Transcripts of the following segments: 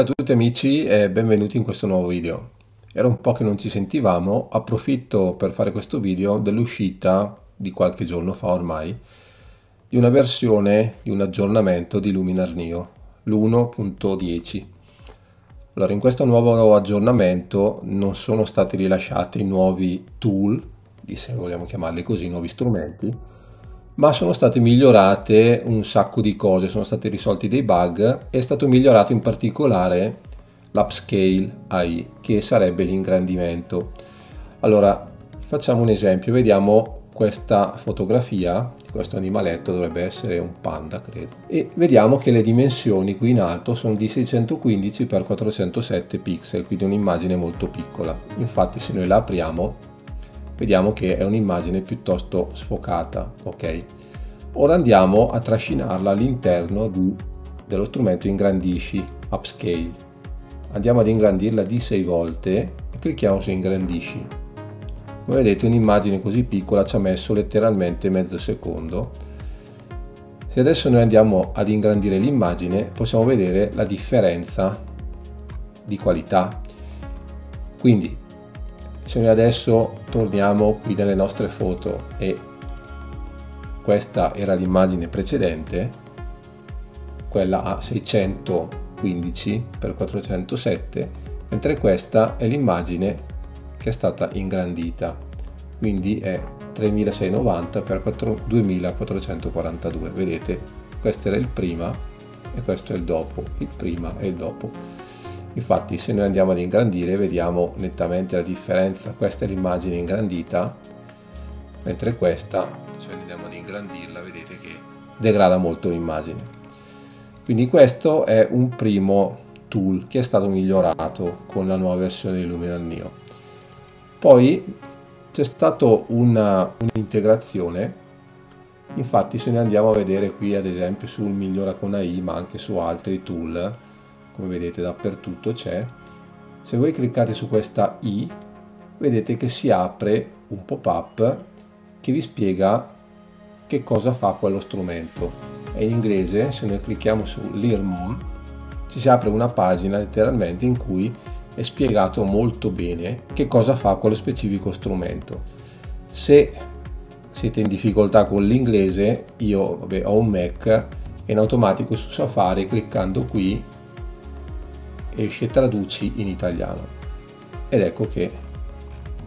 Salve a tutti amici e benvenuti in questo nuovo video. Era un po' che non ci sentivamo, approfitto per fare questo video dell'uscita di qualche giorno fa ormai di una versione di un aggiornamento di Luminar Neo, l'1.10. Allora, in questo nuovo aggiornamento non sono stati rilasciati nuovi tool, se vogliamo chiamarli così, nuovi strumenti, ma sono state migliorate un sacco di cose, sono stati risolti dei bug è stato migliorato in particolare l'upscale AI, che sarebbe l'ingrandimento. Allora, facciamo un esempio, vediamo questa fotografia questo animaletto dovrebbe essere un panda credo e vediamo che le dimensioni qui in alto sono di 615 x 407 pixel quindi un'immagine molto piccola infatti se noi la apriamo vediamo che è un'immagine piuttosto sfocata ok? Ora andiamo a trascinarla all'interno dello strumento ingrandisci upscale. Andiamo ad ingrandirla di 6 volte e clicchiamo su ingrandisci. Come vedete un'immagine così piccola ci ha messo letteralmente mezzo secondo. Se adesso noi andiamo ad ingrandire l'immagine possiamo vedere la differenza di qualità. Quindi se noi adesso torniamo qui nelle nostre foto e questa era l'immagine precedente. Quella a 615 x 407 mentre questa è l'immagine che è stata ingrandita. Quindi è 3690 x 2442 vedete questo era il prima e questo è il dopo il prima e il dopo infatti se noi andiamo ad ingrandire vediamo nettamente la differenza. Questa è l'immagine ingrandita mentre questa se andiamo ad ingrandirla vedete che degrada molto l'immagine. Quindi questo è un primo tool che è stato migliorato con la nuova versione di Luminar Neo. Poi c'è stata un'integrazione. Infatti se noi andiamo a vedere qui ad esempio sul migliora con AI ma anche su altri tool come vedete dappertutto c'è. Se voi cliccate su questa i vedete che si apre un pop-up che vi spiega che cosa fa quello strumento. È in inglese se noi clicchiamo su Learn ci si apre una pagina letteralmente in cui è spiegato molto bene che cosa fa quello specifico strumento. Se siete in difficoltà con l'inglese io vabbè, ho un Mac e in automatico su Safari cliccando qui esce traduci in italiano. Ed ecco che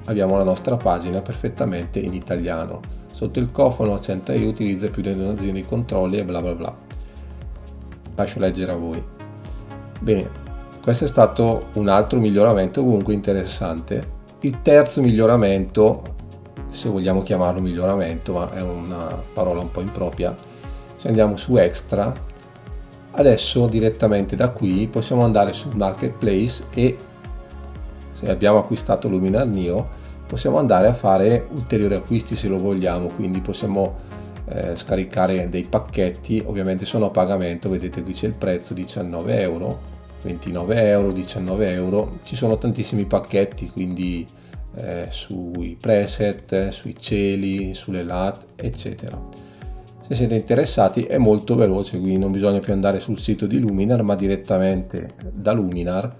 abbiamo la nostra pagina perfettamente in italiano. Sotto il cofano accenta e utilizza più di una di controlli e bla bla bla. Lascio leggere a voi. Bene questo è stato un altro miglioramento comunque interessante. Il terzo miglioramento se vogliamo chiamarlo miglioramento ma è una parola un po' impropria. Se andiamo su extra adesso direttamente da qui possiamo andare sul marketplace e se abbiamo acquistato Luminar Neo possiamo andare a fare ulteriori acquisti se lo vogliamo. Quindi possiamo eh, scaricare dei pacchetti. Ovviamente sono a pagamento vedete qui c'è il prezzo 19 euro 29 euro 19 euro. Ci sono tantissimi pacchetti quindi eh, sui preset sui cieli sulle lat eccetera se siete interessati è molto veloce quindi non bisogna più andare sul sito di Luminar ma direttamente da Luminar.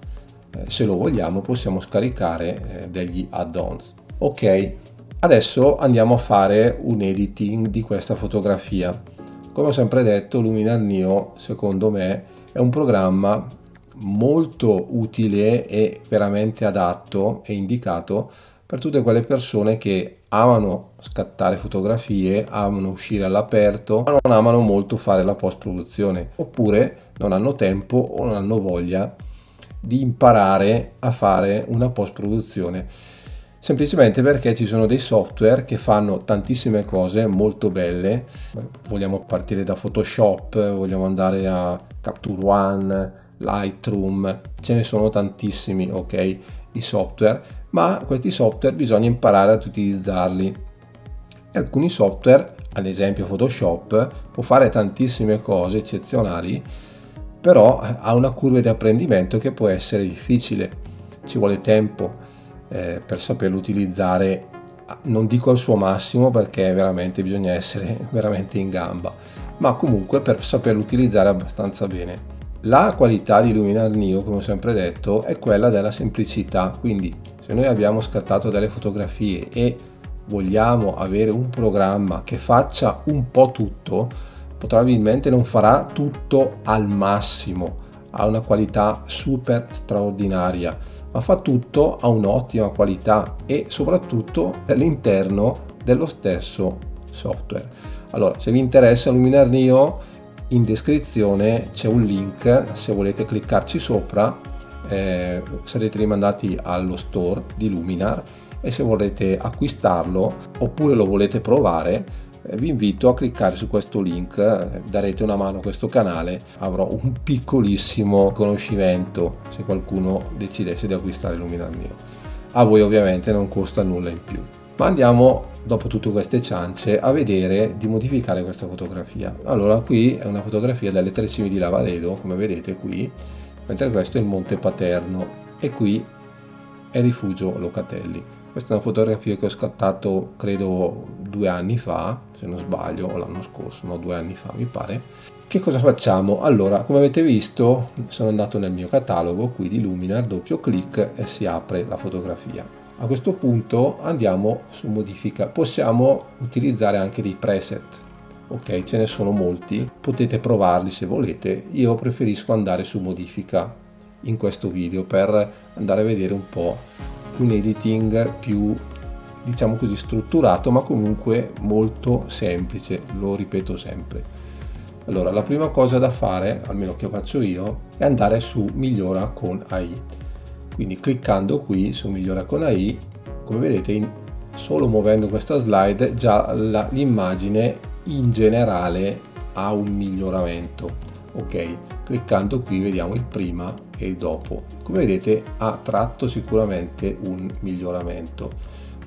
Eh, se lo vogliamo possiamo scaricare eh, degli add-ons. Ok adesso andiamo a fare un editing di questa fotografia. Come ho sempre detto Luminar Neo secondo me è un programma molto utile e veramente adatto e indicato per tutte quelle persone che amano scattare fotografie, amano uscire all'aperto, ma non amano molto fare la post produzione, oppure non hanno tempo o non hanno voglia di imparare a fare una post produzione semplicemente perché ci sono dei software che fanno tantissime cose molto belle. Vogliamo partire da Photoshop vogliamo andare a Capture One Lightroom ce ne sono tantissimi ok di software ma questi software bisogna imparare ad utilizzarli. Alcuni software, ad esempio Photoshop, può fare tantissime cose eccezionali, però ha una curva di apprendimento che può essere difficile, ci vuole tempo eh, per saperlo utilizzare, non dico al suo massimo perché veramente bisogna essere veramente in gamba, ma comunque per saperlo utilizzare abbastanza bene. La qualità di Luminar Neo, come ho sempre detto, è quella della semplicità, quindi noi abbiamo scattato delle fotografie e vogliamo avere un programma che faccia un po' tutto, probabilmente non farà tutto al massimo, ha una qualità super straordinaria, ma fa tutto a un'ottima qualità e soprattutto all'interno dello stesso software. Allora, se vi interessa Luminar Neo, in descrizione c'è un link, se volete cliccarci sopra eh, sarete rimandati allo store di Luminar e se volete acquistarlo oppure lo volete provare eh, vi invito a cliccare su questo link, darete una mano a questo canale, avrò un piccolissimo conoscimento se qualcuno decidesse di acquistare Luminar Neo. A voi ovviamente non costa nulla in più. Ma andiamo, dopo tutte queste ciance, a vedere di modificare questa fotografia. Allora, qui è una fotografia delle tre cime di Lavaledo, come vedete qui, mentre questo è il Monte Paterno e qui è Rifugio Locatelli. Questa è una fotografia che ho scattato credo due anni fa, se non sbaglio, o l'anno scorso, no, due anni fa mi pare. Che cosa facciamo? Allora, come avete visto, sono andato nel mio catalogo qui di Luminar, doppio clic e si apre la fotografia. A questo punto andiamo su modifica, possiamo utilizzare anche dei preset, ok ce ne sono molti, potete provarli se volete, io preferisco andare su modifica in questo video per andare a vedere un po' un editing più diciamo così strutturato ma comunque molto semplice, lo ripeto sempre. Allora la prima cosa da fare, almeno che faccio io, è andare su migliora con AI quindi cliccando qui su migliora con AI come vedete in, solo muovendo questa slide già l'immagine in generale ha un miglioramento ok? Cliccando qui vediamo il prima e il dopo. Come vedete ha tratto sicuramente un miglioramento.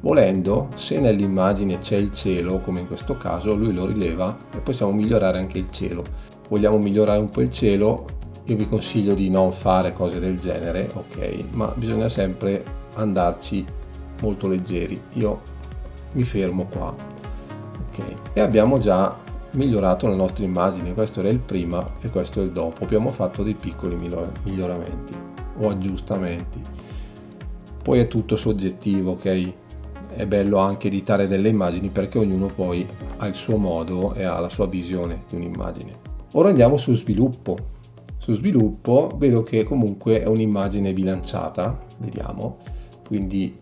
Volendo se nell'immagine c'è il cielo come in questo caso lui lo rileva e possiamo migliorare anche il cielo. Vogliamo migliorare un po' il cielo? Io vi consiglio di non fare cose del genere, ok? Ma bisogna sempre andarci molto leggeri. Io mi fermo qua, ok? E abbiamo già migliorato le nostre immagini, questo era il prima e questo è il dopo. Abbiamo fatto dei piccoli miglioramenti o aggiustamenti. Poi è tutto soggettivo, ok? È bello anche editare delle immagini perché ognuno poi ha il suo modo e ha la sua visione di un'immagine. Ora andiamo su sviluppo su sviluppo vedo che comunque è un'immagine bilanciata, vediamo, quindi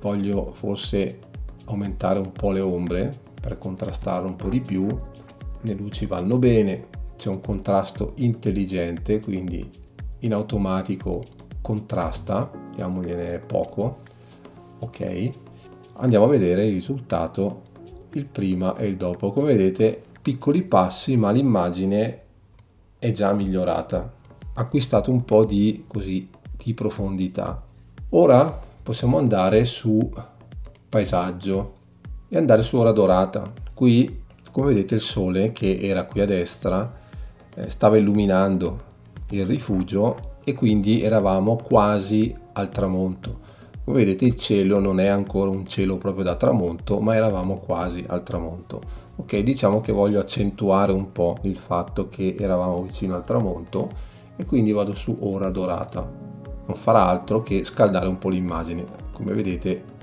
voglio forse aumentare un po' le ombre per contrastare un po' di più, le luci vanno bene, c'è un contrasto intelligente, quindi in automatico contrasta, diamogliene poco, ok, andiamo a vedere il risultato, il prima e il dopo, come vedete piccoli passi ma l'immagine è già migliorata, acquistato un po' di, così, di profondità. Ora possiamo andare su paesaggio e andare su ora dorata. Qui, come vedete, il sole che era qui a destra eh, stava illuminando il rifugio e quindi eravamo quasi al tramonto. Come vedete il cielo non è ancora un cielo proprio da tramonto, ma eravamo quasi al tramonto ok diciamo che voglio accentuare un po' il fatto che eravamo vicino al tramonto e quindi vado su ora dorata non farà altro che scaldare un po' l'immagine come vedete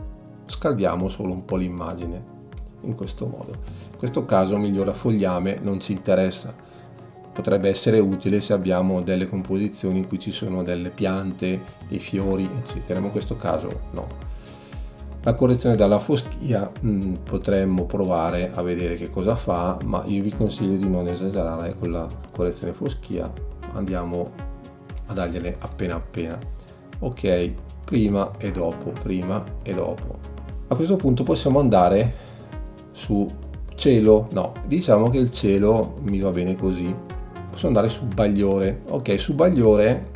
scaldiamo solo un po' l'immagine in questo modo in questo caso migliora fogliame non ci interessa potrebbe essere utile se abbiamo delle composizioni in cui ci sono delle piante dei fiori eccetera ma in questo caso no la correzione dalla foschia mh, mm, potremmo provare a vedere che cosa fa, ma io vi consiglio di non esagerare con la correzione foschia. Andiamo a dargliene appena appena. Ok, prima e dopo, prima e dopo. A questo punto possiamo andare su cielo. No, diciamo che il cielo mi va bene così. Posso andare su bagliore. Ok, su bagliore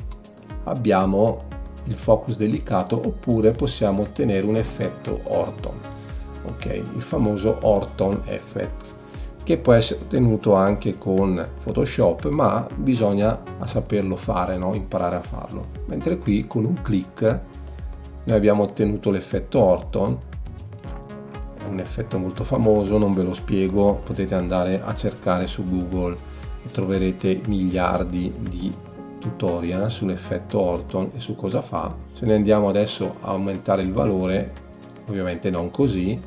abbiamo il focus delicato oppure possiamo ottenere un effetto Orton, ok? Il famoso Orton Effect che può essere ottenuto anche con Photoshop ma bisogna saperlo fare, no? imparare a farlo. Mentre qui con un clic noi abbiamo ottenuto l'effetto Orton un effetto molto famoso, non ve lo spiego, potete andare a cercare su Google e troverete miliardi di tutorial sull'effetto Orton e su cosa fa. Se ne andiamo adesso a aumentare il valore, ovviamente non così,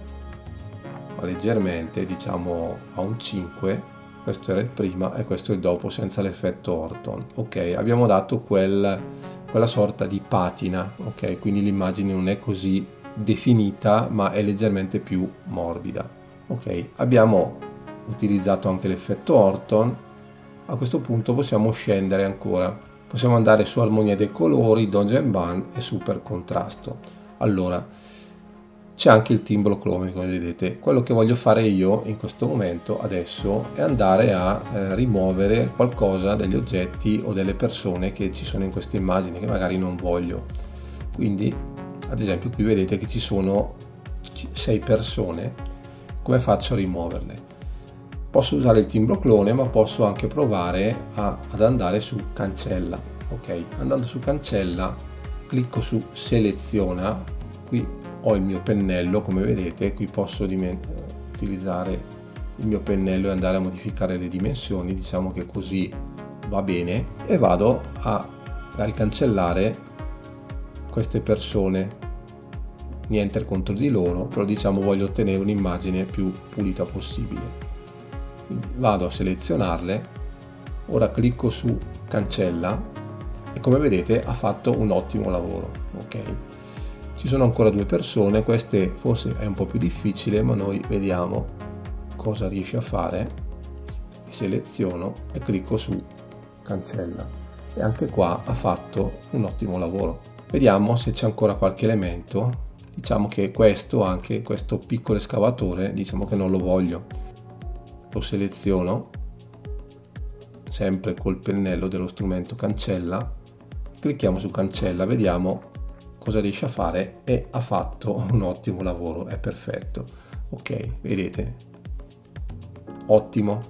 ma leggermente, diciamo a un 5, questo era il prima e questo è il dopo senza l'effetto Orton. Ok, abbiamo dato quel, quella sorta di patina, ok, quindi l'immagine non è così definita ma è leggermente più morbida. Ok, abbiamo utilizzato anche l'effetto Orton, a questo punto possiamo scendere ancora. Possiamo andare su armonia dei colori dodge and burn e super contrasto. Allora c'è anche il timbro clone come vedete. Quello che voglio fare io in questo momento adesso è andare a eh, rimuovere qualcosa degli oggetti o delle persone che ci sono in queste immagini che magari non voglio. Quindi ad esempio qui vedete che ci sono sei persone come faccio a rimuoverle? Posso usare il timbro clone ma posso anche provare a, ad andare su cancella ok? Andando su cancella clicco su seleziona. Qui ho il mio pennello come vedete qui posso utilizzare il mio pennello e andare a modificare le dimensioni. Diciamo che così va bene e vado a, a ricancellare queste persone niente contro di loro però diciamo voglio ottenere un'immagine più pulita possibile. Vado a selezionarle ora clicco su cancella e come vedete ha fatto un ottimo lavoro ok? Ci sono ancora due persone queste forse è un po più difficile ma noi vediamo cosa riesce a fare. Seleziono e clicco su cancella. E anche qua ha fatto un ottimo lavoro vediamo se c'è ancora qualche elemento. Diciamo che questo anche questo piccolo escavatore diciamo che non lo voglio. Lo seleziono. Sempre col pennello dello strumento cancella. Clicchiamo su cancella vediamo cosa riesce a fare e ha fatto un ottimo lavoro è perfetto. Ok vedete? Ottimo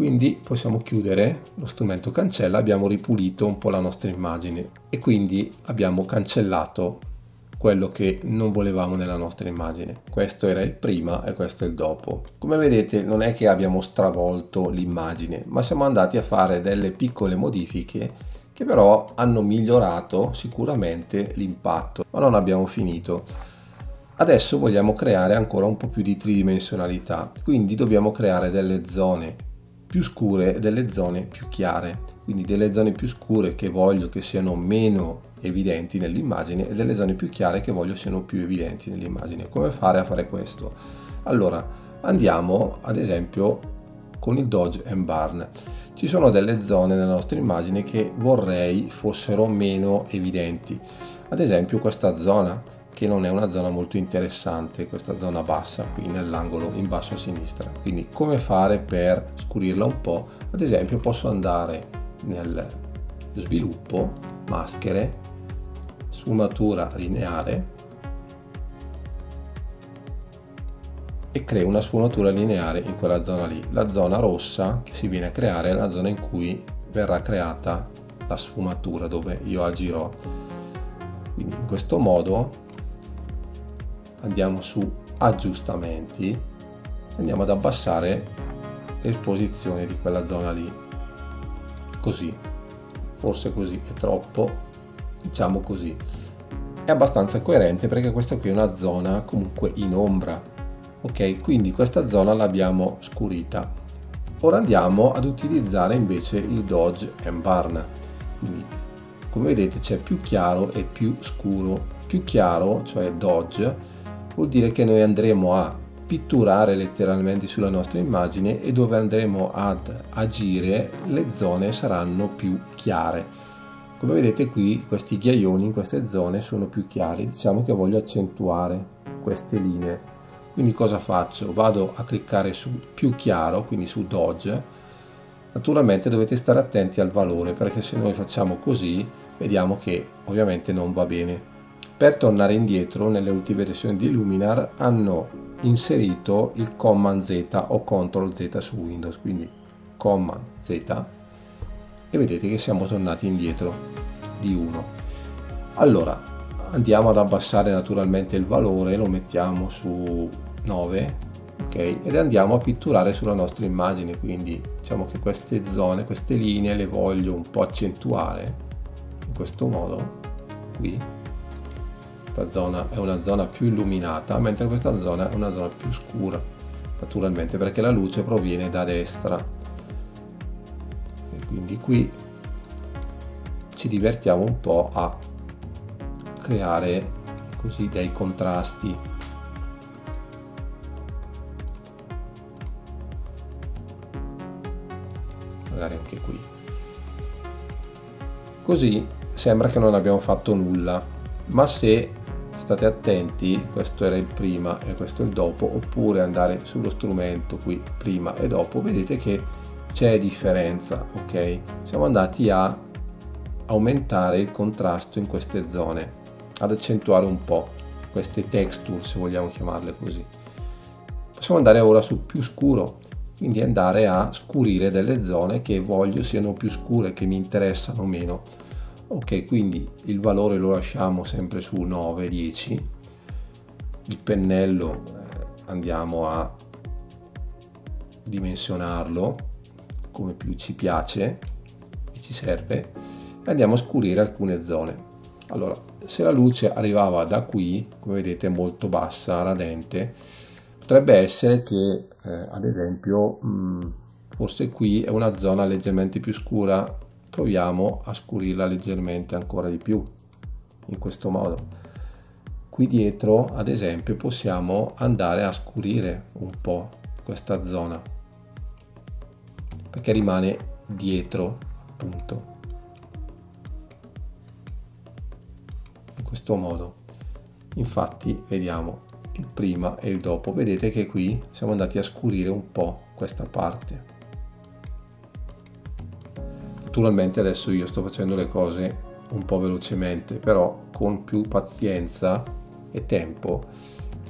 quindi possiamo chiudere lo strumento cancella abbiamo ripulito un po la nostra immagine e quindi abbiamo cancellato quello che non volevamo nella nostra immagine. Questo era il prima e questo è il dopo. Come vedete non è che abbiamo stravolto l'immagine, ma siamo andati a fare delle piccole modifiche che però hanno migliorato sicuramente l'impatto, ma non abbiamo finito. Adesso vogliamo creare ancora un po' più di tridimensionalità, quindi dobbiamo creare delle zone più scure e delle zone più chiare. Quindi delle zone più scure che voglio che siano meno evidenti nell'immagine e delle zone più chiare che voglio siano più evidenti nell'immagine. Come fare a fare questo? Allora, andiamo ad esempio con il Dodge and Barn. Ci sono delle zone nella nostra immagine che vorrei fossero meno evidenti. Ad esempio questa zona che non è una zona molto interessante, questa zona bassa qui nell'angolo in basso a sinistra. Quindi come fare per scurirla un po'? Ad esempio posso andare nel sviluppo, maschere, sfumatura lineare e creo una sfumatura lineare in quella zona lì. La zona rossa che si viene a creare è la zona in cui verrà creata la sfumatura dove io agirò. Quindi in questo modo andiamo su aggiustamenti andiamo ad abbassare l'esposizione di quella zona lì così forse così è troppo diciamo così. È abbastanza coerente perché questa qui è una zona comunque in ombra, ok? Quindi questa zona l'abbiamo scurita. Ora andiamo ad utilizzare invece il Dodge and Barn. Quindi, come vedete c'è più chiaro e più scuro. Più chiaro, cioè Dodge, vuol dire che noi andremo a pitturare letteralmente sulla nostra immagine e dove andremo ad agire le zone saranno più chiare come vedete qui questi ghiaioni in queste zone sono più chiari, diciamo che voglio accentuare queste linee. Quindi cosa faccio? Vado a cliccare su più chiaro, quindi su Dodge. Naturalmente dovete stare attenti al valore perché se noi facciamo così vediamo che ovviamente non va bene. Per tornare indietro nelle ultime versioni di Luminar hanno inserito il Command Z o Ctrl Z su Windows, quindi Command Z e vedete che siamo tornati indietro di 1 allora andiamo ad abbassare naturalmente il valore lo mettiamo su 9 ok? Ed andiamo a pitturare sulla nostra immagine quindi diciamo che queste zone queste linee le voglio un po' accentuare in questo modo qui questa zona è una zona più illuminata mentre questa zona è una zona più scura naturalmente perché la luce proviene da destra. E quindi qui ci divertiamo un po' a creare così dei contrasti. Magari anche qui. Così sembra che non abbiamo fatto nulla ma se state attenti questo era il prima e questo è il dopo oppure andare sullo strumento qui prima e dopo vedete che c'è differenza ok? Siamo andati a aumentare il contrasto in queste zone ad accentuare un po' queste texture se vogliamo chiamarle così. Possiamo andare ora su più scuro quindi andare a scurire delle zone che voglio siano più scure che mi interessano meno ok quindi il valore lo lasciamo sempre su 9 10 il pennello eh, andiamo a dimensionarlo come più ci piace e ci serve. E andiamo a scurire alcune zone. Allora se la luce arrivava da qui come vedete molto bassa radente potrebbe essere che eh, ad esempio mh, mm, forse qui è una zona leggermente più scura proviamo a scurirla leggermente ancora di più in questo modo. Qui dietro ad esempio possiamo andare a scurire un po questa zona perché rimane dietro appunto in questo modo. Infatti vediamo il prima e il dopo. Vedete che qui siamo andati a scurire un po questa parte Naturalmente adesso io sto facendo le cose un po' velocemente, però con più pazienza e tempo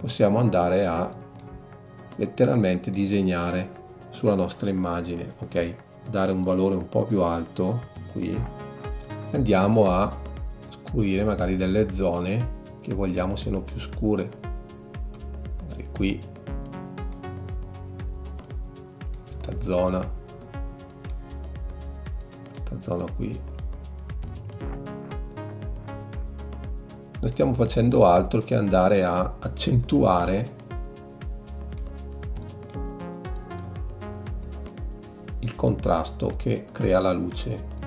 possiamo andare a letteralmente disegnare sulla nostra immagine, ok? Dare un valore un po' più alto qui. Andiamo a scurire magari delle zone che vogliamo siano più scure. Magari qui questa zona zona qui. Non stiamo facendo altro che andare a accentuare il contrasto che crea la luce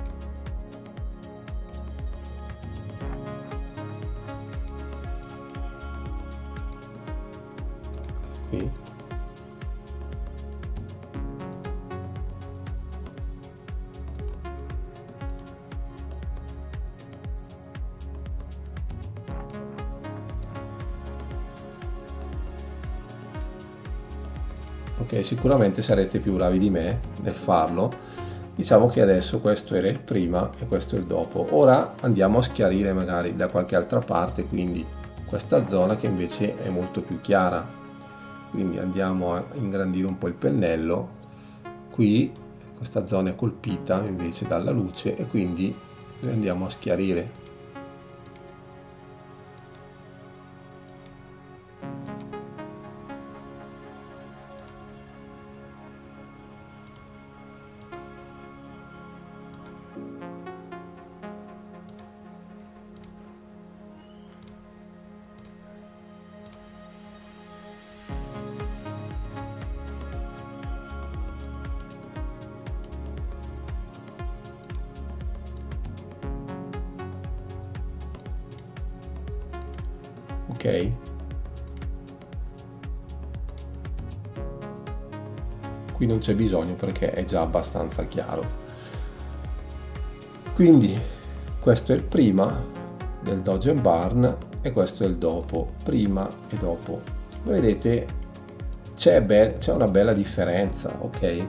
ok sicuramente sarete più bravi di me nel farlo. Diciamo che adesso questo era il prima e questo è il dopo. Ora andiamo a schiarire magari da qualche altra parte quindi questa zona che invece è molto più chiara. Quindi andiamo a ingrandire un po' il pennello. Qui questa zona è colpita invece dalla luce e quindi andiamo a schiarire ok. Qui non c'è bisogno perché è già abbastanza chiaro. Quindi questo è il prima del Doge Barn e questo è il dopo prima e dopo. Vedete c'è, una bella differenza ok?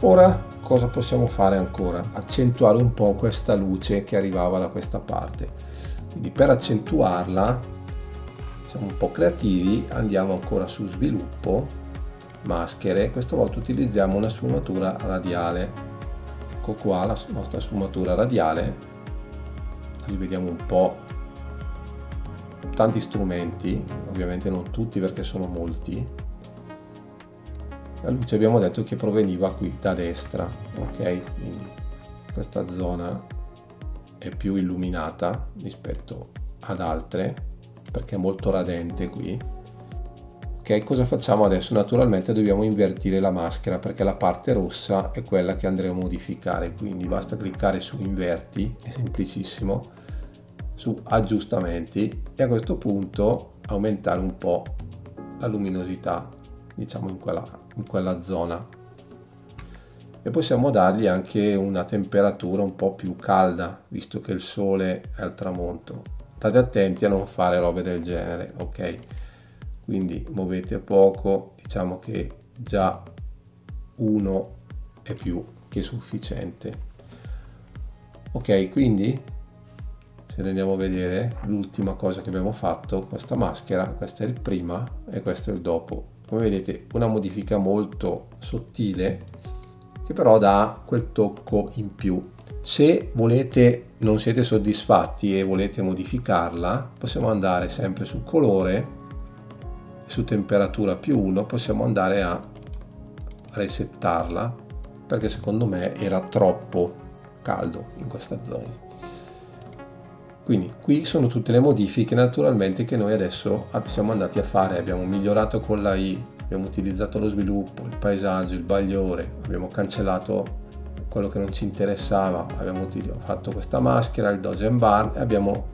Ora cosa possiamo fare ancora? Accentuare un po' questa luce che arrivava da questa parte. Quindi per accentuarla siamo un po' creativi andiamo ancora su sviluppo maschere questa volta utilizziamo una sfumatura radiale. Ecco qua la nostra sfumatura radiale. Così vediamo un po' tanti strumenti ovviamente non tutti perché sono molti. La luce abbiamo detto che proveniva qui da destra ok? Quindi questa zona è più illuminata rispetto ad altre perché è molto radente qui. Ok cosa facciamo adesso? Naturalmente dobbiamo invertire la maschera perché la parte rossa è quella che andremo a modificare. Quindi basta cliccare su inverti è semplicissimo su aggiustamenti e a questo punto aumentare un po' la luminosità diciamo in quella, in quella zona. E possiamo dargli anche una temperatura un po' più calda visto che il sole è al tramonto state attenti a non fare robe del genere ok? Quindi muovete poco diciamo che già uno è più che sufficiente. Ok quindi se andiamo a vedere l'ultima cosa che abbiamo fatto questa maschera questo è il prima e questo è il dopo. Come vedete una modifica molto sottile che però dà quel tocco in più. Se volete non siete soddisfatti e volete modificarla possiamo andare sempre su colore su temperatura più 1 possiamo andare a resettarla perché secondo me era troppo caldo in questa zona. Quindi qui sono tutte le modifiche naturalmente che noi adesso siamo andati a fare. Abbiamo migliorato con la i abbiamo utilizzato lo sviluppo il paesaggio il bagliore abbiamo cancellato quello che non ci interessava abbiamo fatto questa maschera il dodge and bar e abbiamo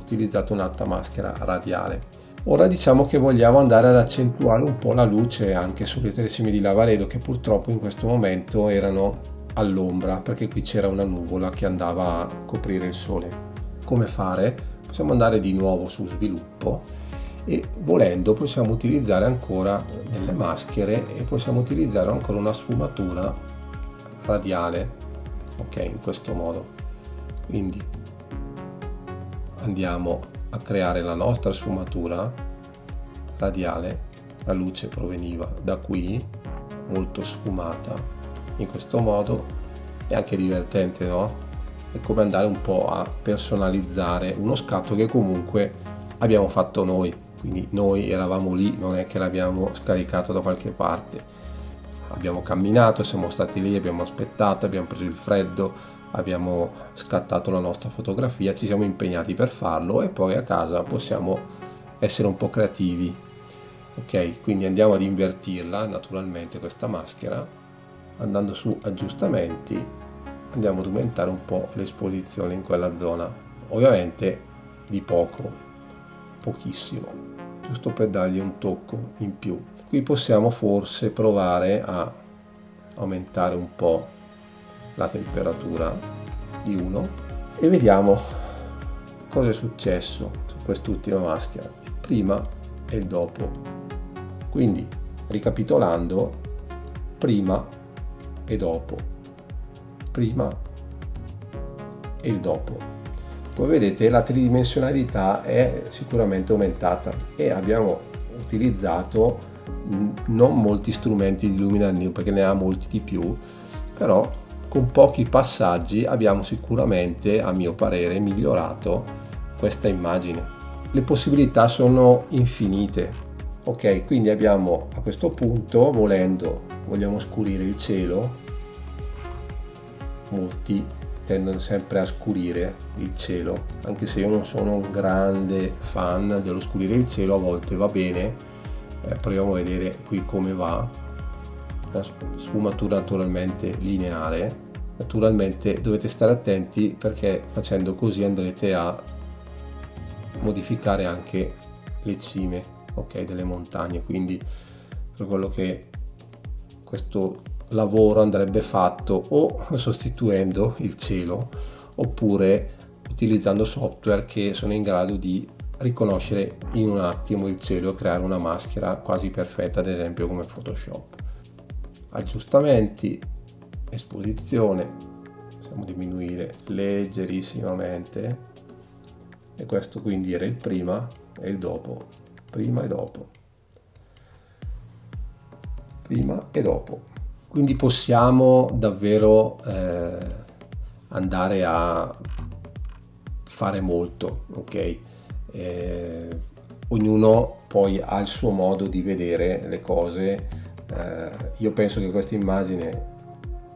utilizzato un'altra maschera radiale Ora diciamo che vogliamo andare ad accentuare un po' la luce anche sulle telecime di Lavaredo che purtroppo in questo momento erano all'ombra perché qui c'era una nuvola che andava a coprire il sole. Come fare? Possiamo andare di nuovo su sviluppo e volendo possiamo utilizzare ancora delle maschere e possiamo utilizzare ancora una sfumatura radiale ok in questo modo. Quindi andiamo a creare la nostra sfumatura radiale la luce proveniva da qui molto sfumata in questo modo. È anche divertente no? è come andare un po' a personalizzare uno scatto che comunque abbiamo fatto noi. Quindi noi eravamo lì non è che l'abbiamo scaricato da qualche parte abbiamo camminato siamo stati lì abbiamo aspettato abbiamo preso il freddo abbiamo scattato la nostra fotografia, ci siamo impegnati per farlo e poi a casa possiamo essere un po' creativi. Ok, quindi andiamo ad invertirla naturalmente questa maschera, andando su aggiustamenti, andiamo ad aumentare un po' l'esposizione in quella zona, ovviamente di poco, pochissimo, giusto per dargli un tocco in più. Qui possiamo forse provare a aumentare un po' la temperatura di 1 e vediamo cosa è successo su quest'ultima maschera, prima e dopo. Quindi, ricapitolando, prima e dopo, prima e il dopo. Come vedete la tridimensionalità è sicuramente aumentata e abbiamo utilizzato non molti strumenti di Luminar New perché ne ha molti di più, però con pochi passaggi abbiamo sicuramente, a mio parere, migliorato questa immagine. Le possibilità sono infinite. Ok, quindi abbiamo a questo punto, volendo, vogliamo scurire il cielo. Molti tendono sempre a scurire il cielo, anche se io non sono un grande fan dello scurire il cielo, a volte va bene. Eh, proviamo a vedere qui come va. La sfumatura naturalmente lineare. Naturalmente dovete stare attenti perché facendo così andrete a modificare anche le cime ok delle montagne. Quindi per quello che questo lavoro andrebbe fatto o sostituendo il cielo oppure utilizzando software che sono in grado di riconoscere in un attimo il cielo e creare una maschera quasi perfetta ad esempio come Photoshop aggiustamenti, esposizione, possiamo diminuire leggerissimamente e questo quindi era il prima e il dopo, prima e dopo, prima e dopo. Quindi possiamo davvero eh, andare a fare molto, ok? Eh, ognuno poi ha il suo modo di vedere le cose eh, io penso che questa immagine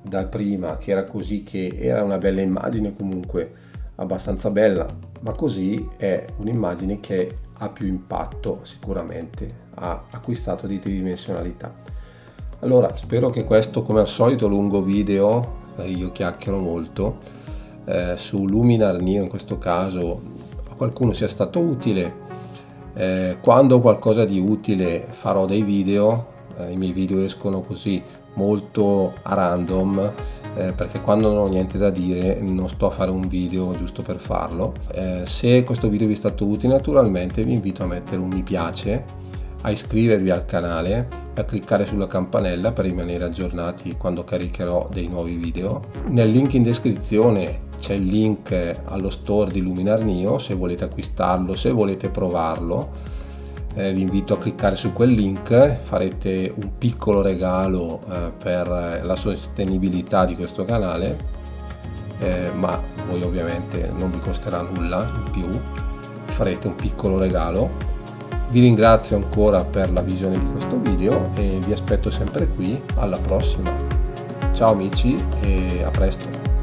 dal prima che era così che era una bella immagine comunque abbastanza bella ma così è un'immagine che ha più impatto sicuramente ha acquistato di tridimensionalità allora spero che questo come al solito lungo video eh, io chiacchiero molto eh, su Luminar Neo in questo caso a qualcuno sia stato utile. Eh, quando ho qualcosa di utile farò dei video eh, i miei video escono così molto a random eh, perché quando non ho niente da dire non sto a fare un video giusto per farlo. Eh, se questo video vi è stato utile naturalmente vi invito a mettere un mi piace a iscrivervi al canale e a cliccare sulla campanella per rimanere aggiornati quando caricherò dei nuovi video. Nel link in descrizione c'è il link allo store di Luminar Neo se volete acquistarlo se volete provarlo. Eh, vi invito a cliccare su quel link, farete un piccolo regalo eh, per la sostenibilità di questo canale, eh, ma voi ovviamente non vi costerà nulla in più, farete un piccolo regalo. Vi ringrazio ancora per la visione di questo video e vi aspetto sempre qui, alla prossima. Ciao amici e a presto!